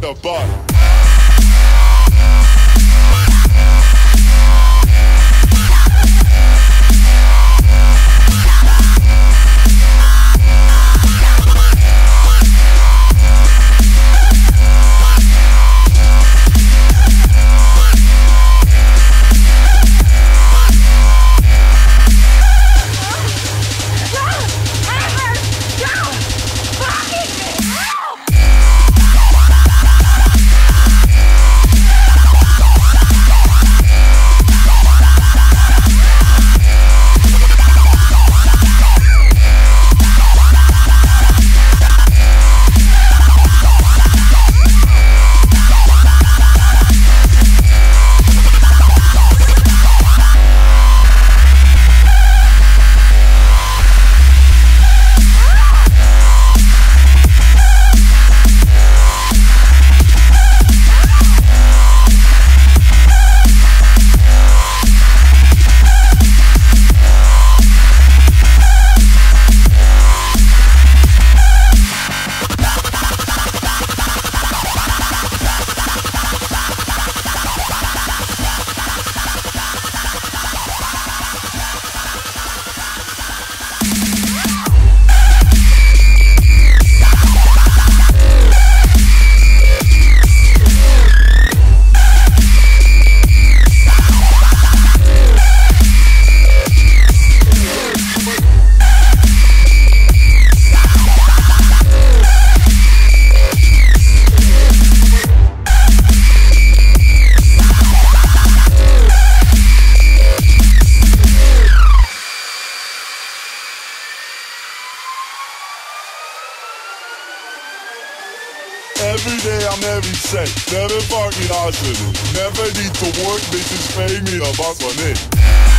the butt. Every day I'm every set. Never parking, I shouldn't. Never need to work, bitches pay me a boss for it.